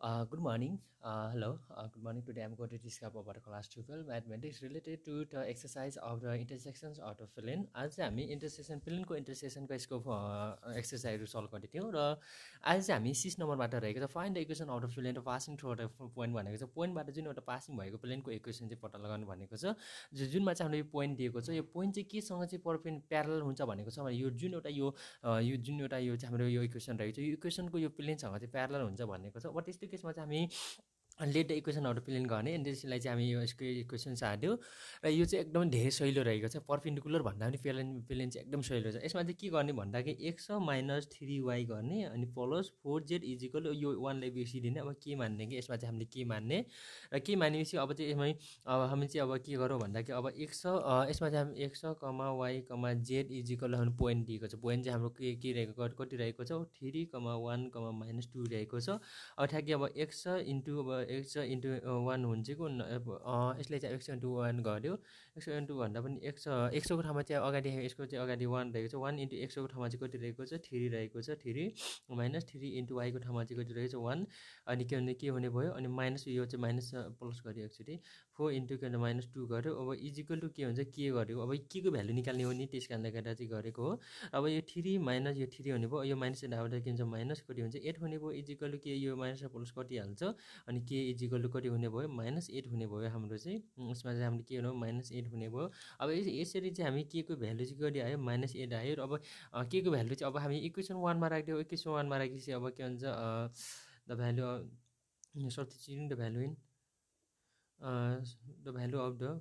Uh, good morning. Uh, hello. Uh, good morning. Today I'm going to discuss about class 12 mathematics related to the exercise of the intersections of the. आज हामी intersection फिलिनको इन्टरसेक्सनको यसको एक्सर्साइजहरू solve गर्ने थियौँ र आज चाहिँ हामी सिक्स नम्बरबाट रहेको छ find the equation of the plane र पासिङ थ्रु द पोइन्ट भनेको छ पोइन्टबाट जुन एउटा पासिङ भएको फिलिनको इक्वेसन चाहिँ पत्ता लगाउनु भनेको छ जुनमा चाहिँ हामीले यो पोइन्ट दिएको छ यो पोइन्ट चाहिँ केसँग चाहिँ पर्फेन्ट प्यारल हुन्छ भनेको छ यो जुन एउटा यो यो जुन एउटा यो चाहिँ हाम्रो यो इक्वेसन रहेको छ यो इक्वेसनको यो प्लेनसँग चाहिँ प्यारल हुन्छ भनेको छ बट यस्तो केसमा चाहिँ हामी लेट द इक्वेसनहरू प्लेन गर्ने अनि त्यसलाई चाहिँ हामी यो यसको इक्वेसन हाल्यौँ र यो चाहिँ एकदम धेरै सहिलो रहेको छ पर्पेन्डिकुलर भन्दा पनि प्लेन प्लेन चाहिँ एकदम सहिलो छ। यसमा चाहिँ के गर्ने भन्दाखेरि एक्स माइनस थ्री वाई गर्ने अनि प्लस फोर जेड इजिकल यो वानलाई बेसी दिने अब के मान्ने कि यसमा चाहिँ हामीले के मान्ने? र के मानेपछि अब चाहिँ यसमै अब हामी चाहिँ अब के गरौँ भन्दाखेरि अब एक्स यसमा चाहिँ हामी x comma y comma z is equal हामी पोइन्ट दिएको छ। पोइन्ट चाहिँ हाम्रो के के रहेको कति रहेको छ? Three comma one comma minus two रहेको छ। अब ठ्याक्कै अब एक्स इन्टु अब एक्स इन्टु वान हुन्छ कि यसले चाहिँ एक्स इन्टु वान गऱ्यो। एक्स इन्टु भन्दा पनि एक्स एक्सको ठाउँमा चाहिँ अगाडि यसको चाहिँ अगाडि वान रहेको छ। वान इन्टु एक्सको ठाउँमा चाहिँ कति रहेको छ? थ्री रहेको छ। थ्री माइनस थ्री इन्टु वाइको ठाउँमा चाहिँ कति रहेको छ? वान। अनि के भने के हुने भयो? अनि माइनस यो चाहिँ माइनस प्लस गऱ्यो एकचोटि फोर इन्टु के भने माइनस टू गऱ्यो अब इजिकल टु के हुन्छ? के गर्यो? अब के को भ्यालु निकाल्ने हो नि? त्यस कारणले गर्दा चाहिँ गरेको हो। अब यो थ्री माइनस यो थ्री हुने भयो। यो माइनस आउँदा के हुन्छ? माइनस कति हुन्छ? एट हुने भयो। इजिकल टु के? यो माइनस प्लस कटिहाल्छ अनि के इजिकल टु कति हुने भयो? माइनस एट हुने भयो हाम्रो चाहिँ। यसमा चाहिँ हामीले के हुनु माइनस एट हुने भयो। अब यसरी चाहिँ हामी के को भ्यालु चाहिँ कति आयो? माइनस एट आयो। र अब के को भ्यालु चाहिँ? अब हामी इक्वेसन वानमा राखिदियो इक्वेसन वानमा राखेपछि अब के भन्छ the value substituting the value in Uh, the value of the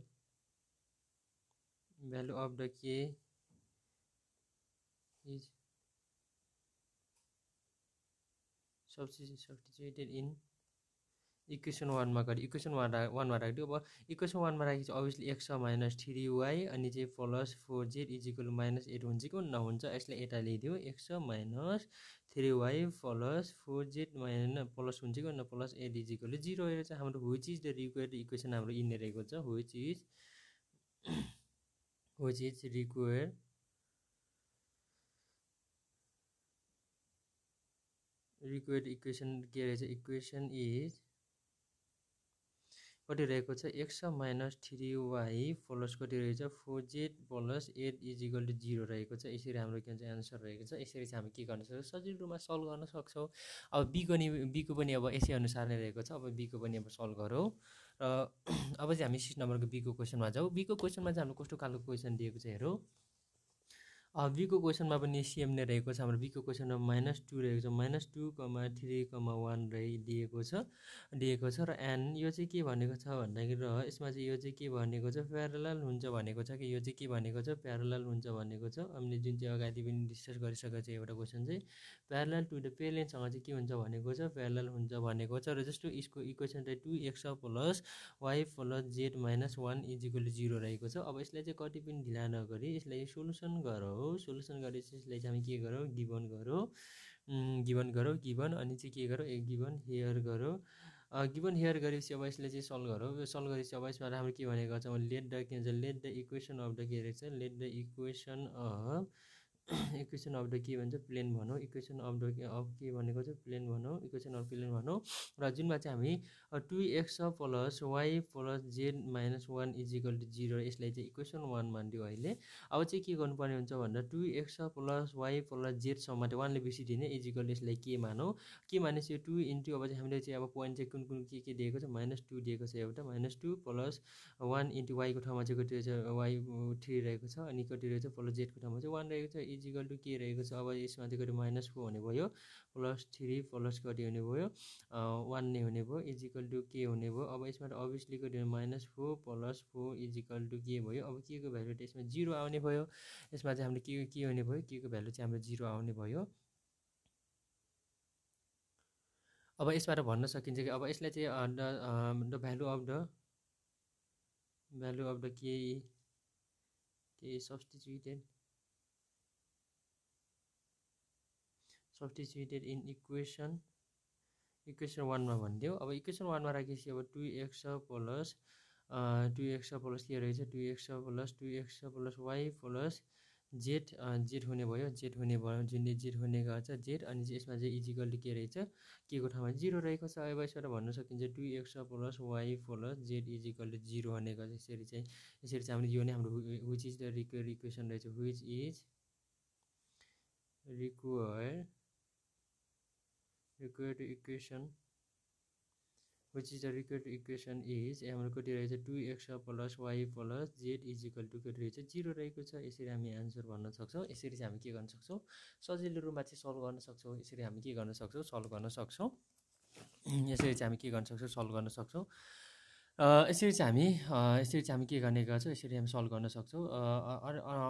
value of the k is substituted in equation वानमा गरी इक्वेसन वान रा वानमा राखिदियो अब इक्वेसन वानमा राखेपछि obviously x minus three y अनि चाहिँ plus four z is equal minus eight हुन्छ कि नहुन्छ यसलाई यता लिइदियो। X minus three y plus four z minus plus हुन्छ कि न प्लस एट इजिकल जिरो हेरेर चाहिँ हाम्रो which is the required equation हाम्रो इन रहेको छ। Which is which is require required equation के रहेछ? इक्वेसन इज कति रहेको छ। X minus three y plus कति रहेछ four z plus eight is equal to zero रहेको छ। यसरी हाम्रो के भन्छ एन्सर रहेको छ। यसरी चाहिँ हामी के गर्न सक्छौँ? सजिलो रूपमा सल्भ गर्न सक्छौँ। अब बीको नि बीको पनि अब यसै अनुसार नै रहेको छ। अब बीको पनि अब सल्भ गरौँ। र अब चाहिँ हामी सिक्स नम्बरको बीको क्वेसनमा जाउँ। बीको क्वेसनमा चाहिँ हाम्रो कस्तो खालको क्वेसन दिएको छ हेरौँ। बीको क्वेसनमा पनि सेम नै रहेको छ हाम्रो बीको क्वेसनमा माइनस टू रहेको छ minus two comma three comma one रहे दिएको छ दिएको छ र एन यो चाहिँ के भनेको छ भन्दाखेरि र यसमा चाहिँ यो चाहिँ के भनेको छ प्यारल हुन्छ भनेको छ कि यो चाहिँ के भनेको छ प्यारल हुन्छ भनेको छ? हामीले जुन चाहिँ अगाडि पनि डिस्कस गरिसकेको छ एउटा क्वेसन चाहिँ प्यारल टु द पेलेनसँग चाहिँ के हुन्छ भनेको छ प्यारल हुन्छ भनेको छ र जस्तो यसको इक्वेसन चाहिँ two x plus y plus z minus one is equal zero रहेको छ। अब यसलाई चाहिँ कति पनि ढिला नगरी यसलाई सोल्युसन गरौँ। हो सोल्युसन गरेपछि यसलाई चाहिँ हामी के गरौँ? गिभन गरौँ। गिभन गरौँ गिभन अनि चाहिँ के गरौँ? ए गिभन हेयर गरौँ। गिभन हेयर गरेपछि अब यसलाई चाहिँ सल्भ गरौँ। सल्भ गरेपछि अब यसमा हाम्रो के भनेको छ लेट द के भन्छ let the equation of the के रहेछ let the equation of equation of the के भन्छ प्लेन भनौँ। इक्वेसन अफ द अफ के भनेको चाहिँ प्लेन भनौँ। इक्वेसन अफ प्लेन भनौँ। र जुनमा चाहिँ हामी two x plus y plus z minus one is equal to zero यसलाई चाहिँ इक्वेसन वान मानिदियो अहिले। अब चाहिँ के गर्नुपर्ने हुन्छ भन्दा two x plus y plus जेडसम्म चाहिँ वानले बेसी दिने इजिकल यसलाई के मानौँ? के मानेपछि टु इन्टु अब चाहिँ हामीले चाहिँ अब पोइन्ट चाहिँ कुन कुन के के दिएको छ? माइनस टू दिएको छ एउटा। Minus two plus one into वाइको ठाउँमा चाहिँ कति रहेछ? वाइ थ्री रहेको छ अनि कति रहेछ? प्लस जेडको ठाउँमा चाहिँ वान रहेको छ। इजिकल टु के रहेको छ। अब यसमा चाहिँ कति माइनस फोर हुने भयो प्लस थ्री प्लस कति हुने भयो वान नै हुने भयो इजिकल टु के हुने भयो। अब यसमा अभियसली कति minus four plus four is equal to के भयो। अब के को भ्यालु यसमा जिरो आउने भयो? यसमा चाहिँ हामीले के के हुने भयो? के को भ्यालु चाहिँ हाम्रो जिरो आउने भयो? अब यसबाट भन्न सकिन्छ कि अब यसलाई चाहिँ the value of the value of the के के substituted substituted in equation equation वानमा भनिदियो अब इक्वेसन वानमा राखेपछि अब two x plus two x plus के रहेछ। Two x plus two x plus y plus z z हुने भयो। जेड हुने भयो जुन जेड हुने गर्छ जेड अनि यसमा चाहिँ इजिकल के रहेछ? के को ठाउँमा जिरो रहेको छ? अब यसबाट भन्न सकिन्छ two x plus y plus z is equal zero हुने गर्छ। यसरी चाहिँ यसरी चाहिँ हाम्रो यो नै हाम्रो which is the require equation रहेछ। Which is require required equation which is the required equation is हाम्रो रहेछ two x plus y plus z is equal to कति रहेछ जिरो रहेको छ। यसरी हामी एन्सर भन्न सक्छौँ। यसरी चाहिँ हामी के गर्न सक्छौँ? सजिलो रूपमा चाहिँ सल्भ गर्न सक्छौँ। यसरी हामी के गर्न सक्छौँ? सल्भ गर्न सक्छौँ। यसरी चाहिँ हामी के गर्न सक्छौँ? सल्भ गर्न सक्छौँ। यसरी चाहिँ हामी यसरी चाहिँ हामी के गर्ने गर्छौँ यसरी हामी सल्भ गर्न सक्छौँ।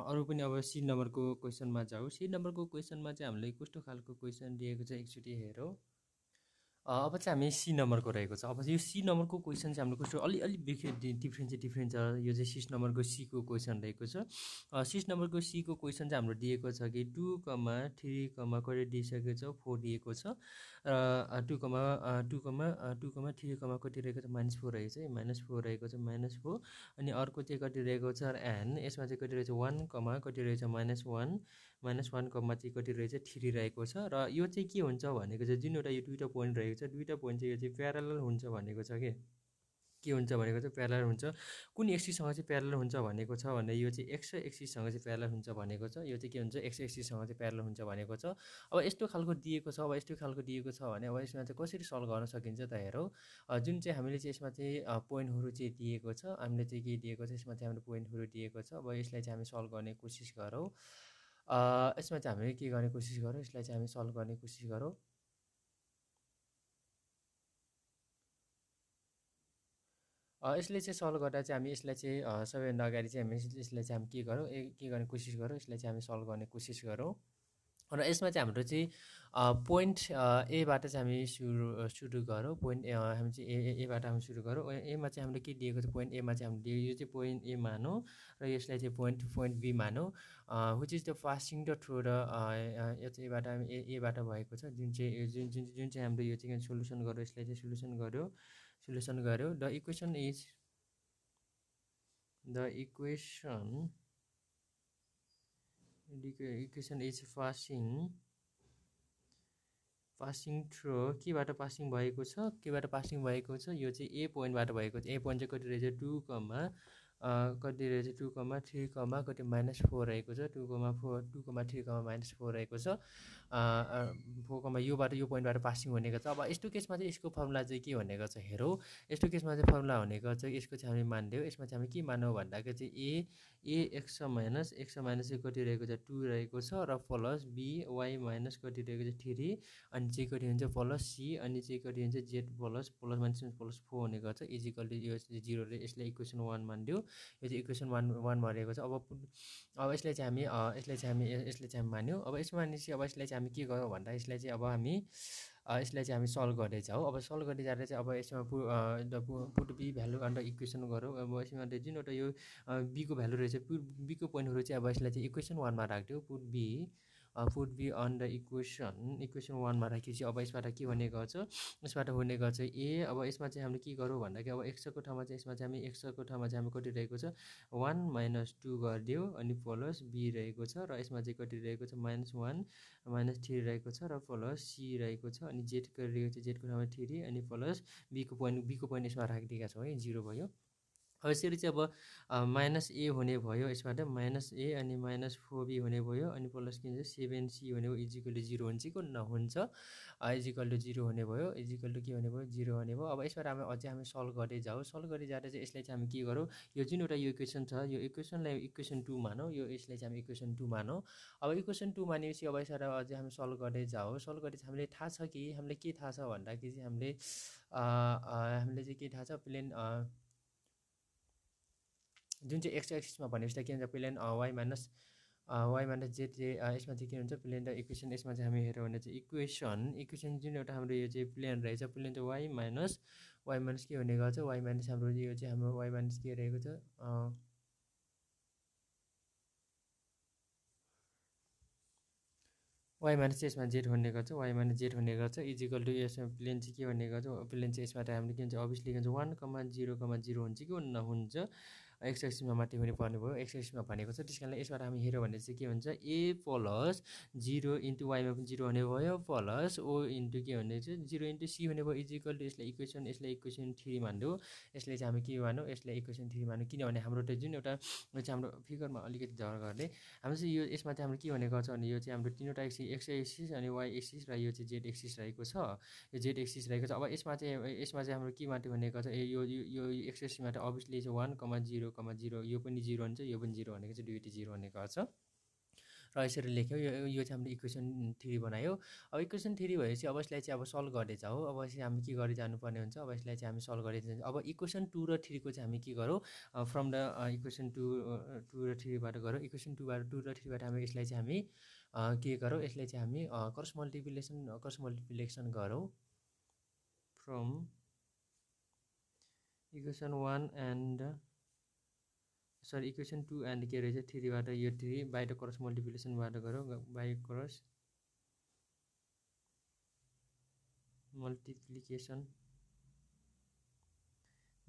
अरू पनि अब सी नम्बरको क्वेसनमा जाउँ सी नम्बरको क्वेसनमा चाहिँ हामीले कस्तो खालको क्वेसन दिएको छ एकचोटि हेरौँ। अब चाहिँ हामी सी नम्बरको रहेको छ। अब यो सी नम्बरको क्वेसन चाहिँ हाम्रो कस्तो अलि अलिक डिफ्रेन्ट चाहिँ डिफ्रेन्ट छ। यो चाहिँ सिक्स नम्बरको सीको क्वेसन रहेको छ। सिक्स नम्बरको सीको क्वेसन चाहिँ हाम्रो दिएको छ कि टु कमा थ्री कमा कहिले दिइसकेको छ? फोर दिएको छ। र two comma two comma two comma three comma कति रहेको छ माइनस फोर रहेको छ माइनस फोर रहेको छ माइनस फोर। अनि अर्को चाहिँ कति रहेको छ एन यसमा चाहिँ कति रहेछ वान कमा कति रहेछ माइनस वान। माइनस वानकोमा चाहिँ कति रहेछ थ्री रहेको छ। र यो चाहिँ के हुन्छ भनेको चाहिँ जुन एउटा यो दुइटा पोइन्ट रहेको छ दुइटा पोइन्ट चाहिँ यो चाहिँ प्यारल हुन्छ भनेको छ कि? के हुन्छ भनेको चाहिँ प्यारल हुन्छ। कुन एक्सिससँग चाहिँ प्यारल हुन्छ भनेको छ भन्दा यो चाहिँ एक्स एक्सिससँग चाहिँ प्यारल हुन्छ भनेको छ। यो चाहिँ के हुन्छ? एक्स एक्सिससँग चाहिँ प्यारल हुन्छ भनेको छ। अब यस्तो खालको दिएको छ अब यस्तो खालको दिएको छ भने अब यसमा चाहिँ कसरी सल्भ गर्न सकिन्छ त हेरौँ। जुन चाहिँ हामीले चाहिँ यसमा चाहिँ पोइन्टहरू चाहिँ दिएको छ हामीले चाहिँ के दिएको छ? यसमा चाहिँ हाम्रो पोइन्टहरू दिएको छ। अब यसलाई चाहिँ हामी सल्भ गर्ने कोसिस गरौँ। यसमा चाहिँ हामीले के गर्ने कोसिस गरौँ? यसलाई चाहिँ हामी सल्भ गर्ने कोसिस गरौँ। यसले चाहिँ सल्भ गर्दा चाहिँ हामी यसलाई चाहिँ सबैभन्दा अगाडि चाहिँ हामी यसलाई चाहिँ हामी के गरौँ? के गर्ने कोसिस गरौँ? यसलाई चाहिँ हामी सल्भ गर्ने कोसिस गरौँ। र यसमा चाहिँ हाम्रो चाहिँ पोइन्ट एबाट चाहिँ हामी सुरु सुरु गरौँ। पोइन्ट हामी चाहिँ ए एबाट हामी सुरु गरौँ। एमा चाहिँ हामीले के दिएको छ? पोइन्ट एमा चाहिँ हामीले यो चाहिँ पोइन्ट ए मानौँ र यसलाई चाहिँ पोइन्ट पोइन्ट बी मानौँ। Which is the passing the through र यो चाहिँ एबाट ए एबाट भएको छ। जुन चाहिँ जुन जुन जुन चाहिँ हाम्रो यो चाहिँ सोल्युसन गऱ्यो यसलाई चाहिँ सोल्युसन गऱ्यो सोल्युसन गऱ्यो the equation is the equation equation is passing passing through केबाट पासिङ भएको छ केबाट पासिङ भएको छ यो चाहिँ ए पोइन्टबाट भएको छ। ए पोइन्ट चाहिँ कति रहेछ? टु कमा कति रहेछ? टु कमा थ्री कमा कति माइनस फोर रहेको छ। Two comma four two comma three comma minus four रहेको छ। कमा योबाट यो पोइन्टबाट पासिङ हुनेको छ। अब यस्तो केसमा चाहिँ यसको फर्मुला चाहिँ के भनेको छ हेरौँ। यस्तो केसमा चाहिँ फर्मुला भनेको छ यसको चाहिँ हामी मानिदियो यसमा चाहिँ हामी के मानौँ भन्दाखेरि चाहिँ a a x minus x minus चाहिँ कति रहेको छ? टु रहेको छ र प्लस बी वाइ माइनस कति रहेको छ? थ्री अनि चाहिँ कति हुन्छ? प्लस सी अनि चाहिँ कति हुन्छ? Z plus plus minus plus four हुने गर्छ इजिकल यो जिरो यसलाई इक्वेसन वान मानिदियो यो चाहिँ इक्वेसन वान वान भनेको छ। अब अब यसलाई चाहिँ हामी यसलाई चाहिँ हामी यसलाई चाहिँ हामी मान्यौँ। अब यसमा मानेपछि अब यसलाई चाहिँ हामी के गरौँ भन्दा यसलाई चाहिँ अब हामी यसलाई चाहिँ हामी सल्भ गर्दै जाउँ अब सल्भ गर्दै जाँदा चाहिँ अब यसमा पु put B value under equation गरौँ अब यसमा जुन एउटा यो बीको भ्यालु रहेछ बीको पोइन्टहरू चाहिँ अब यसलाई चाहिँ इक्वेसन वानमा राखिदियो put B. Put B on the equation equation वानमा राखेपछि अब यसबाट के हुने गर्छ? यसबाट हुने गर्छ ए अब यसमा चाहिँ हामीले के गरौँ भन्दाखेरि अब एक्सको ठाउँमा चाहिँ यसमा चाहिँ हामी एक्सको ठाउँमा चाहिँ हामी कति रहेको छ? वान माइनस टू गरिदियो अनि प्लस बी रहेको छ र यसमा चाहिँ कति रहेको छ? माइनस वान माइनस थ्री रहेको छ र प्लस सी रहेको छ अनि जेड रहेको छ जेडको ठाउँमा थ्री अनि प्लस बीको पोइन्ट बीको पोइन्ट यसमा राखिदिएका छौँ है जिरो भयो। यसरी चाहिँ अब माइनस ए हुने भयो यसबाट माइनस ए अनि माइनस फोर बी हुने भयो अनि प्लस के भन्छ सेभेन सी हुने भयो इजिकल टु जिरो हुन्छ कि नहुन्छ। इजिकल टु जिरो हुने भयो इजिकल टु के हुने भयो जिरो हुने भयो। अब यसबाट हामी अझै हामी सल्भ गर्दै जाउँ सल्भ गर्दै जाँदा चाहिँ यसलाई चाहिँ हामी के गरौँ? यो जुन एउटा यो इक्वेसन छ यो इक्वेसनलाई इक्वेसन टू मानौँ यो यसलाई चाहिँ हामी इक्वेसन टू मानौँ। अब इक्वेसन टू मानेपछि अब यसबाट अझै हामी सल्भ गर्दै जाउँ सल्भ गर्दै हामीले थाहा छ कि हामीले के थाहा छ भन्दाखेरि चाहिँ हामीले हामीले चाहिँ के थाहा छ? प्लेन जुन चाहिँ एक्स एक्सिसमा भनेपछि त के हुन्छ plane y minus y minus z चाहिँ यसमा चाहिँ के हुन्छ प्लेन र इक्वेसन यसमा चाहिँ हामी हेऱ्यौँ भने चाहिँ इक्वेसन इक्वेसन जुन एउटा हाम्रो यो चाहिँ प्लेन रहेछ प्लेन चाहिँ वाइ माइनस वाइ माइनस के हुने गर्छ वाइ माइनस हाम्रो यो चाहिँ हाम्रो वाइ माइनस के रहेको छ वाइ माइनस चाहिँ यसमा जेड हुने गर्छ वाइ माइनस जेड हुने गर्छ इजिकल टु यसमा प्लेन चाहिँ के भन्ने गर्छ प्लेन चाहिँ यसबाट हामीले के हुन्छ अभियसली के हुन्छ one comma zero comma zero हुन्छ कि नहुन्छ एक्स एक्सिसमा माथि हुने पर्ने भयो एक्स एक्सिसमा भनेको छ त्यस कारणले यसबाट हामी हेऱ्यौँ भने चाहिँ के हुन्छ ए प्लस जिरो इन्टु वाइमा पनि जिरो हुने भयो प्लस ओ इन्टु के भन्ने चाहिँ जिरो इन्टु सी हुने भयो इजिकल टु यसलाई इक्वेसन यसलाई इक्वेसन थ्री मान्यो यसलाई चाहिँ हामी के मानौँ यसलाई इक्वेसन थ्री मान्यो किनभने हाम्रो त्यो जुन एउटा चाहिँ हाम्रो फिगरमा अलिकति झर गर्ने हाम्रो चाहिँ यो यसमा चाहिँ हाम्रो के भनेको छ भने यो चाहिँ हाम्रो तिनवटा एक्सिस एक्स एक्सिस अनि वाइ एक्सिस र यो चाहिँ जेड एक्सिस रहेको छ। यो जेड एक्सिस रहेको छ। अब यसमा चाहिँ यसमा चाहिँ हाम्रो के माथि भनेको छ यो यो एक्स चाहिँ अभियसली चाहिँ one comma zero comma zero यो पनि जिरो हुन्छ यो पनि जिरो भनेको चाहिँ दुइटै जिरो भनेको छ। र यसरी लेख्यो यो यो चाहिँ हामीले इक्वेसन थ्री बनायो। अब इक्वेसन थ्री भएपछि अब यसलाई चाहिँ अब सल्भ गर्दै हो। अब यसलाई हामी के गर्दै जानुपर्ने हुन्छ? अब यसलाई चाहिँ हामी सल्भ जान्छ। अब इक्वेसन टू र थ्रीको चाहिँ हामी के गरौँ? From the equation two two र थ्रीबाट गरौँ। इक्वेसन टूबाट टू र थ्रीबाट हामी यसलाई चाहिँ हामी के गरौँ? यसलाई चाहिँ हामी क्रस मल्टिप्लिकेसन क्रस मल्टिप्लिकेसन गरौँ। From equation one and sorry equation two and के रहेछ। थ्रीबाट यो थ्री बाहिर क्रस मल्टिप्लिकेसनबाट गरौँ by cross multiplication.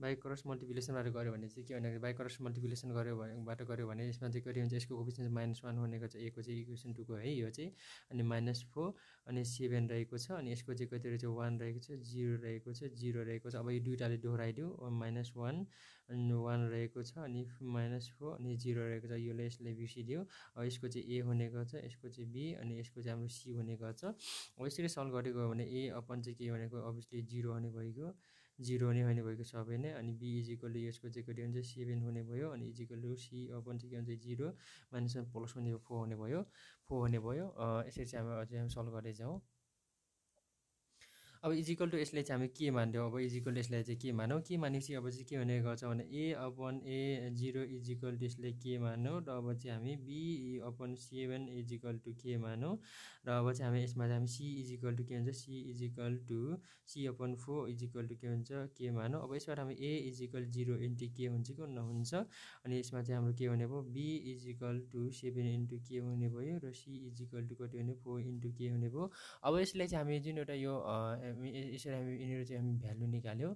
By cross मल्टिप्लिकेसनबाट गऱ्यो भने चाहिँ के भन्दाखेरि बाई क्रस मल्टिप्लिकेसन गऱ्यो भनेबाट गऱ्यो भने यसमा चाहिँ कति हुन्छ यसको कोफिसियन्स माइनस वान भनेको चाहिँ एको चाहिँ इक्वेसन टूको है यो चाहिँ अनि माइनस फोर अनि सेभेन रहेको छ अनि यसको चाहिँ कति रहेछ वान रहेको छ जिरो रहेको छ जिरो रहेको छ अब यो दुइटाले दोहोऱ्याइदियो माइनस वान अनि वान रहेको छ अनि माइनस फोर अनि जिरो रहेको छ यसले यसले बिर्सिदियो अब यसको चाहिँ ए हुने गर्छ यसको चाहिँ बी अनि यसको चाहिँ हाम्रो सी हुने गर्छ अब यसरी सल्भ गरेको भने ए अपन चाहिँ के भनेको अभियसली जिरो हुने भइगयो। जिरो नै हुने भएको सबै नै अनि बी इजिकल यसको चाहिँ कति हुन्छ सेभेन हुने भयो अनि इजिकल टु सी अपन चाहिँ के हुन्छ जिरो माइनस वान प्लस हुने फोर हुने भयो फोर हुने भयो। यसरी चाहिँ हामी अझै हामी सल्भ गर्दै जाउँ। अब इजिकल टु यसलाई चाहिँ हामी के मान्थ्यौँ अब इजिकल टु यसलाई चाहिँ के मानौँ के मानेपछि अब चाहिँ के हुने गर्छ भने a upon a zero is equal to यसलाई के मानौँ र अब चाहिँ हामी B upon seven is equal to के मानौँ र अब चाहिँ हामी यसमा चाहिँ हामी सी इजिकल टु के हुन्छ C is equal to C upon four is equal to के हुन्छ के मानौँ अब यसबाट हामी ए इजिकल जिरो इन्टु के हुन्छ कि नहुन्छ अनि यसमा चाहिँ हाम्रो के हुने भयो B is equal to seven into के हुने भयो र सी इजिकल टु कति हुने फोर इन्टु के हुने भयो अब यसलाई चाहिँ हामी जुन एउटा यो यसरी हामी यिनीहरू चाहिँ हामी भ्यालु निकाल्यो।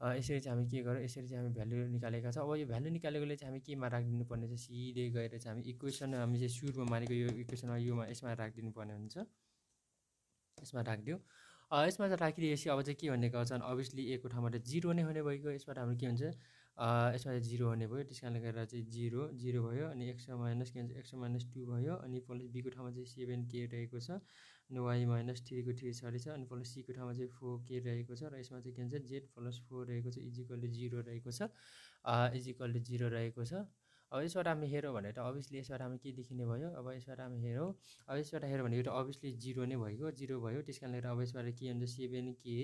यसरी चाहिँ हामी के गर्यो यसरी चाहिँ हामी भ्यालु निकालेका छौँ। अब यो भ्यालु निकालेकोले चाहिँ हामी केमा राखिदिनु पर्ने चाहिँ सिधै गएर चाहिँ हामी इक्वेसन हामी चाहिँ सुरुमा मानेको यो इक्वेसनमा योमा यसमा राखिदिनु पर्ने हुन्छ। यसमा राखिदियो। यसमा चाहिँ राखिदिएपछि अब चाहिँ के भनेको छ भने अभियसली एको ठाउँमा त जिरो नै हुने भइगयो। यसबाट हाम्रो के हुन्छ? यसमा चाहिँ जिरो हुने भयो। त्यस कारणले गर्दा चाहिँ जिरो जिरो भयो अनि एक्सट्रा माइनस के भन्छ एक्सट्रा माइनस टू भयो अनि प्लस बीको ठाउँमा चाहिँ सेभेन के रहेको छ अनि वाइ माइनस थ्रीको थ्री छ अनि प्लस सीको ठाउँमा चाहिँ फोर के रहेको छ र यसमा चाहिँ के भन्छ जेड प्लस फोर रहेको छ इजिकल टु जिरो रहेको छ। इजिकल टु जिरो रहेको छ। अब यसबाट हामी हेऱ्यौँ भने त अभियसली यसबाट हामी के देखिने भयो? अब यसबाट हामी हेरौँ। अब यसबाट हेऱ्यौँ भने यो त अभियसली जिरो नै भइगयो जिरो भयो। त्यस कारणले गर्दा अब यसबाट के हुन्छ सेभेन के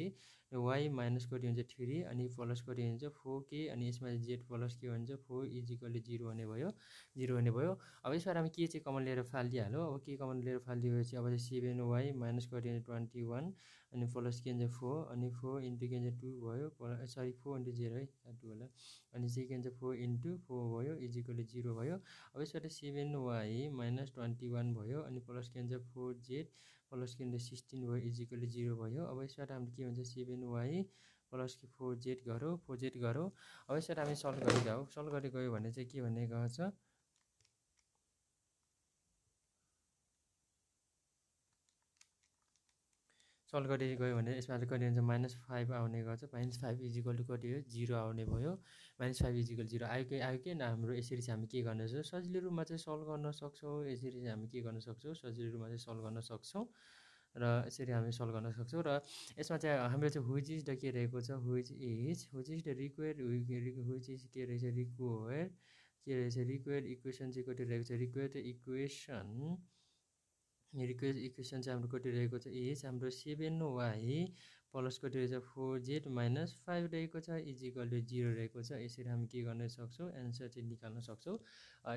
वाइ माइनस कति हुन्छ थ्री अनि प्लस कति हुन्छ फोर के अनि यसमा जेड प्लस के हुन्छ फोर इजिकल्ली जिरो हुने भयो जिरो हुने भयो। अब यसबाट हामी के चाहिँ कमन लिएर फालिदिइहाल्यो अब के कमन लिएर फालिदिएपछि अब चाहिँ सेभेन वाइ माइनस कति हुन्छ ट्वेन्टी वान अनि प्लस के हुन्छ फोर अनि फोर इन्टु के हुन्छ टू भयो। सरी फोर इन्टु जेरो है टू होला। अनि चाहिँ के हुन्छ फोर इन्टु फोर भयो इजिकल्ली जिरो भयो। अब यसबाट seven y minus twenty one भयो अनि प्लस के हुन्छ फोर जेड प्लस के हुन्छ सिक्सटिन भयो इजिकली जिरो भयो। अब यसबाट हाम्रो के हुन्छ सेभेन वाइ प्लस कि फोर जेड गरौँ फोर जेड गरौँ। अब यसबाट हामी सल्भ गरेर जाउँ सल्भ गरेर गयो भने चाहिँ के भन्ने गर्छ सल्भ गर्दै गयो भने यसमा चाहिँ कति हुन्छ माइनस फाइभ आउने गर्छ माइनस फाइभ इजिकल टु कति हो जिरो आउने भयो। Minus five is equal zero. आयो कि आयो कि न हाम्रो यसरी चाहिँ हामी के गर्न सक्छौँ? सजिलो रूपमा चाहिँ सल्भ गर्न सक्छौँ। यसरी चाहिँ हामी के गर्न सक्छौँ? सजिलो रूपमा चाहिँ सल्भ गर्न सक्छौँ। र यसरी हामी सल्भ गर्न सक्छौँ। र यसमा चाहिँ हाम्रो चाहिँ हुइच इज द के रहेको छ? Which is which is the require which is के रहेछ? रिक्वेयर के रहेछ? रिक्वेयर इक्वेसन चाहिँ कति रहेको छ? रिक्वेयर इक्वेसन रिक्वेस्ट इक्वेसन चाहिँ हाम्रो कति रहेको छ एज हाम्रो सेभेन वाइ प्लस कति रहेछ फोर जेड माइनस फाइभ रहेको छ इजिकल टु जिरो रहेको छ। यसरी हामी के गर्न सक्छौँ? एन्सर चाहिँ निकाल्न सक्छौँ।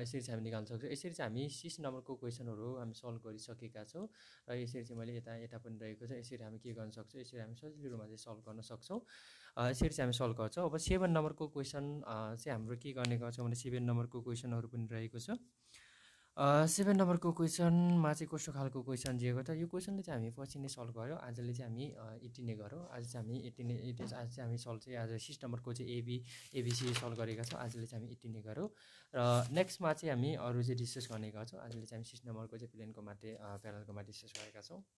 यसरी चाहिँ हामी निकाल्न सक्छौँ। यसरी चाहिँ हामी सिक्स नम्बरको क्वेसनहरू हामी सल्भ गरिसकेका छौँ। र यसरी चाहिँ मैले यता यता पनि रहेको छ। यसरी हामी के गर्न सक्छौँ? यसरी हामी सजिलो रूपमा चाहिँ सल्भ गर्न सक्छौँ। यसरी चाहिँ हामी सल्भ गर्छौँ। अब सेभेन नम्बरको क्वेसन चाहिँ हाम्रो के गर्ने गर्छौँ भने सेभेन नम्बरको क्वेसनहरू पनि रहेको छ। सेभेन नम्बरको क्वेसनमा चाहिँ कस्तो खालको क्वेसन दिएको त? यो क्वेसनले चाहिँ हामी पछि नै सल्भ गऱ्यौँ आजले चाहिँ हामी यति नै गरौँ। आज चाहिँ हामी यति नै यति आज चाहिँ हामी सल्भ चाहिँ आज सिक्स नम्बरको चाहिँ एबी एबिसी सल्भ गरेका छौँ। आजले चाहिँ हामी यति नै गरौँ। र नेक्स्टमा चाहिँ हामी अरू चाहिँ डिस्कस गर्ने गर्छौँ। आजले चाहिँ हामी सिक्स नम्बरको चाहिँ प्लेनको माथि प्यानलको माथि डिस्कस गरेका छौँ।